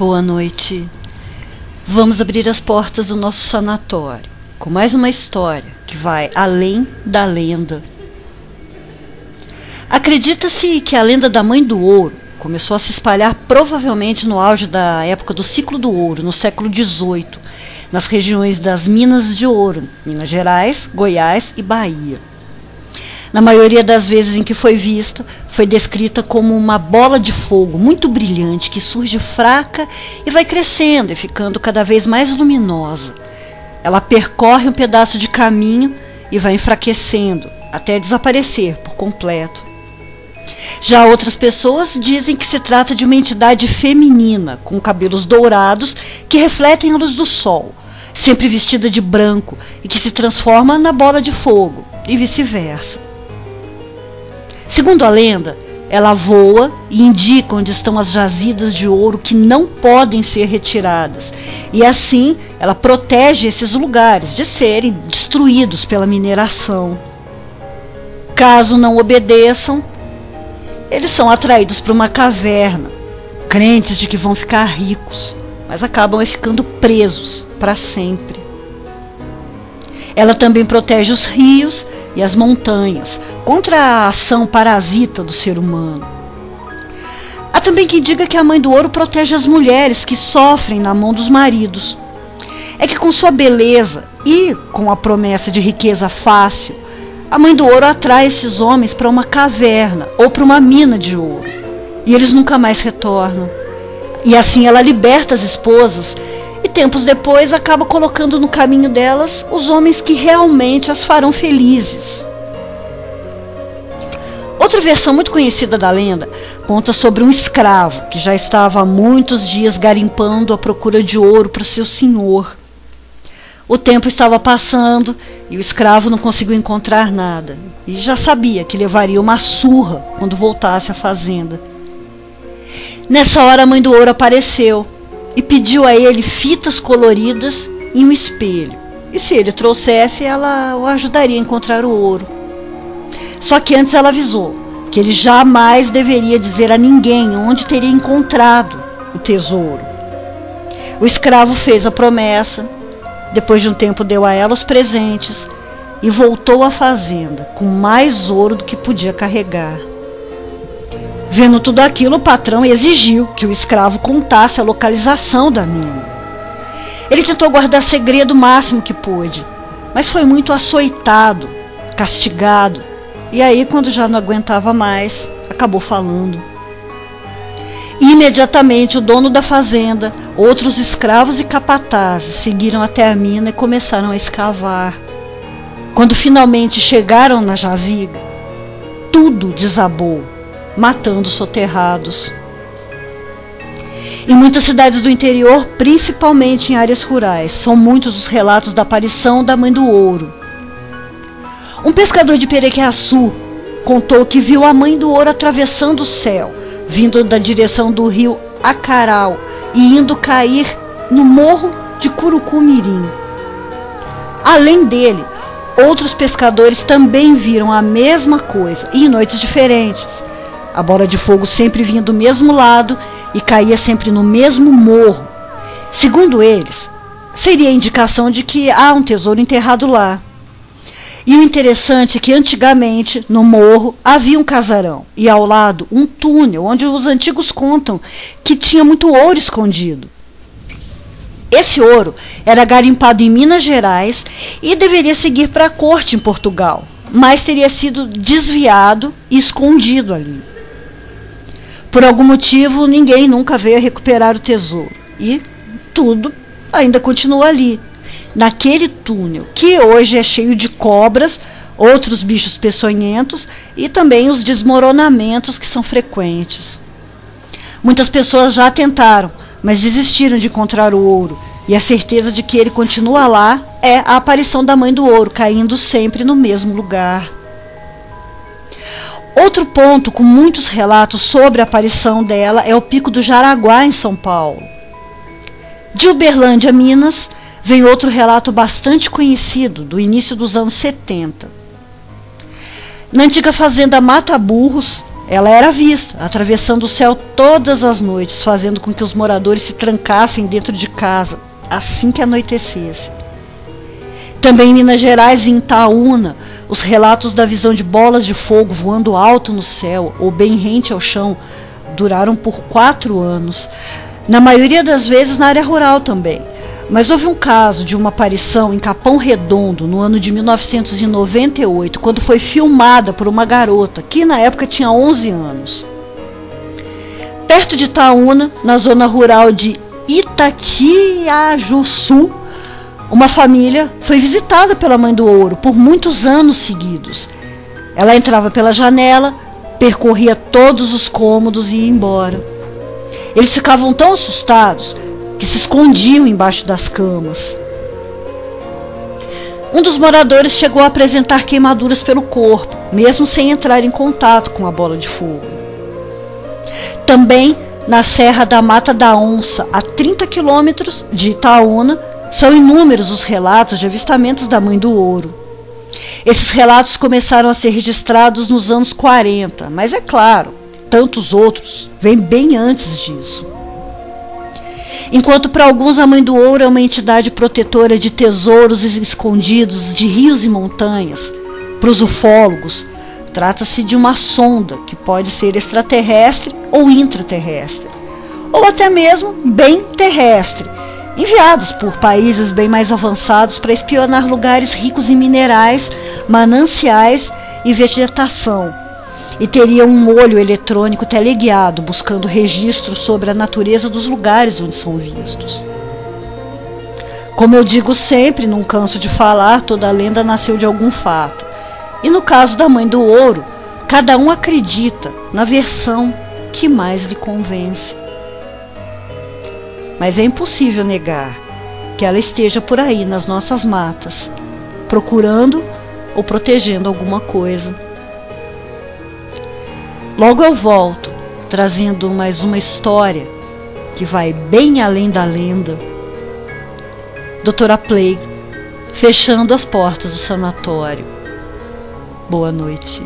Boa noite. Vamos abrir as portas do nosso sanatório com mais uma história que vai além da lenda. Acredita-se que a lenda da Mãe do Ouro começou a se espalhar provavelmente no auge da época do ciclo do ouro, no século XVIII, nas regiões das Minas de Ouro, Minas Gerais, Goiás e Bahia. Na maioria das vezes em que foi vista, foi descrita como uma bola de fogo muito brilhante que surge fraca e vai crescendo e ficando cada vez mais luminosa. Ela percorre um pedaço de caminho e vai enfraquecendo até desaparecer por completo. Já outras pessoas dizem que se trata de uma entidade feminina, com cabelos dourados que refletem a luz do sol, sempre vestida de branco e que se transforma na bola de fogo, e vice-versa. Segundo a lenda, ela voa e indica onde estão as jazidas de ouro que não podem ser retiradas. E assim, ela protege esses lugares de serem destruídos pela mineração. Caso não obedeçam, eles são atraídos para uma caverna, crentes de que vão ficar ricos, mas acabam ficando presos para sempre. Ela também protege os rios e as montanhas contra a ação parasita do ser humano. Há também quem diga que a mãe do ouro protege as mulheres que sofrem na mão dos maridos. É que com sua beleza e com a promessa de riqueza fácil, a mãe do ouro atrai esses homens para uma caverna ou para uma mina de ouro. E eles nunca mais retornam. E assim ela liberta as esposas tempos depois acaba colocando no caminho delas os homens que realmente as farão felizes. Outra versão muito conhecida da lenda conta sobre um escravo que já estava há muitos dias garimpando à procura de ouro para seu senhor. O tempo estava passando e o escravo não conseguiu encontrar nada. E já sabia que levaria uma surra quando voltasse à fazenda. Nessa hora a mãe do ouro apareceu e pediu a ele fitas coloridas e um espelho. E se ele trouxesse, ela o ajudaria a encontrar o ouro. Só que antes ela avisou que ele jamais deveria dizer a ninguém onde teria encontrado o tesouro. O escravo fez a promessa depois de um tempo, deu a ela os presentes e voltou à fazenda com mais ouro do que podia carregar. Vendo tudo aquilo, o patrão exigiu que o escravo contasse a localização da mina. Ele tentou guardar segredo o máximo que pôde, mas foi muito açoitado, castigado, e aí, quando já não aguentava mais, acabou falando. Imediatamente, o dono da fazenda, outros escravos e capatazes seguiram até a mina e começaram a escavar. Quando finalmente chegaram na jaziga, tudo desabou, matando os soterrados. Em muitas cidades do interior, principalmente em áreas rurais, são muitos os relatos da aparição da Mãe do Ouro. Um pescador de Perequiaçu contou que viu a Mãe do Ouro atravessando o céu vindo da direção do rio Acaral e indo cair no morro de Curucumirim. Além dele, outros pescadores também viram a mesma coisa e em noites diferentes. A bola de fogo sempre vinha do mesmo lado e caía sempre no mesmo morro. Segundo eles, seria indicação de que há um tesouro enterrado lá. E o interessante é que antigamente, no morro, havia um casarão e ao lado um túnel, onde os antigos contam que tinha muito ouro escondido. Esse ouro era garimpado em Minas Gerais e deveria seguir para a corte em Portugal, mas teria sido desviado e escondido ali. Por algum motivo, ninguém nunca veio recuperar o tesouro e tudo ainda continua ali, naquele túnel, que hoje é cheio de cobras, outros bichos peçonhentos e também os desmoronamentos que são frequentes. Muitas pessoas já tentaram, mas desistiram de encontrar o ouro, e a certeza de que ele continua lá é a aparição da mãe do ouro, caindo sempre no mesmo lugar. Outro ponto com muitos relatos sobre a aparição dela é o Pico do Jaraguá, em São Paulo. De Uberlândia, Minas, vem outro relato bastante conhecido, do início dos anos 70. Na antiga fazenda Mata Burros, ela era vista, atravessando o céu todas as noites, fazendo com que os moradores se trancassem dentro de casa assim que anoitecesse. Também em Minas Gerais em Itaúna, os relatos da visão de bolas de fogo voando alto no céu ou bem rente ao chão duraram por quatro anos, na maioria das vezes na área rural também. Mas houve um caso de uma aparição em Capão Redondo no ano de 1998, quando foi filmada por uma garota que na época tinha 11 anos. Perto de Itaúna, na zona rural de Itatiajuçu, uma família foi visitada pela Mãe do Ouro por muitos anos seguidos. Ela entrava pela janela, percorria todos os cômodos e ia embora. Eles ficavam tão assustados que se escondiam embaixo das camas. Um dos moradores chegou a apresentar queimaduras pelo corpo, mesmo sem entrar em contato com a bola de fogo. Também na Serra da Mata da Onça, a 30 quilômetros de Itaúna, são inúmeros os relatos de avistamentos da Mãe do Ouro. Esses relatos começaram a ser registrados nos anos 40, mas é claro, tantos outros vêm bem antes disso. Enquanto para alguns a Mãe do Ouro é uma entidade protetora de tesouros escondidos de rios e montanhas, para os ufólogos, trata-se de uma sonda que pode ser extraterrestre ou intraterrestre, ou até mesmo bem terrestre, enviados por países bem mais avançados para espionar lugares ricos em minerais, mananciais e vegetação e teria um olho eletrônico teleguiado buscando registros sobre a natureza dos lugares onde são vistos. Como eu digo sempre, não canso de falar, toda lenda nasceu de algum fato. E no caso da mãe do ouro, cada um acredita na versão que mais lhe convence. Mas é impossível negar que ela esteja por aí nas nossas matas, procurando ou protegendo alguma coisa Logo eu volto, trazendo mais uma história que vai bem além da lenda. Doutora Play, fechando as portas do sanatório. Boa noite.